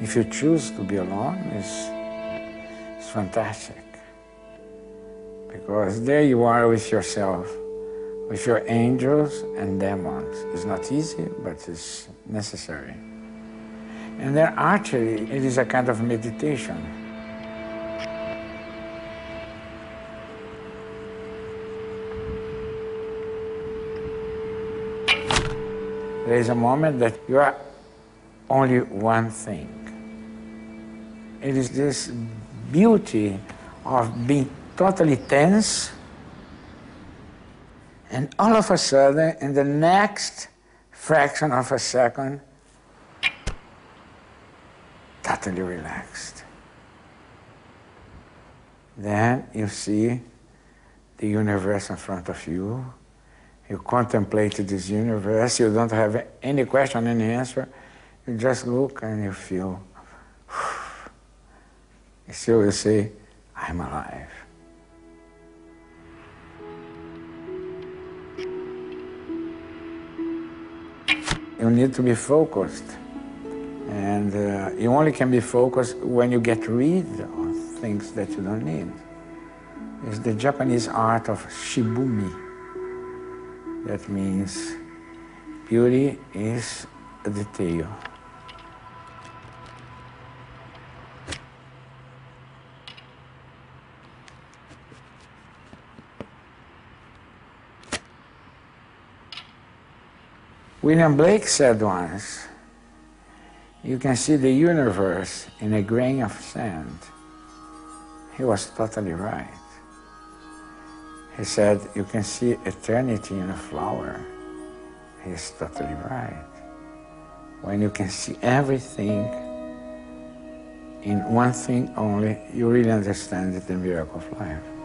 If you choose to be alone, it's, it's fantastic. Because there you are with yourself, with your angels and demons. It's not easy, but it's necessary. And then actually, it is a kind of meditation. There is a moment that you are only one thing. It is this beauty of being totally tense, and all of a sudden, in the next fraction of a second, totally relaxed. Then you see the universe in front of you. You contemplate this universe. You don't have any question, any answer. You just look and you feel. Still, you say, I'm alive. You need to be focused. And uh, you only can be focused when you get rid of things that you don't need. It's the Japanese art of shibumi. That means beauty is a detail. William Blake said once, you can see the universe in a grain of sand. He was totally right. He said, you can see eternity in a flower. He's totally right. When you can see everything in one thing only, you really understand the miracle of life.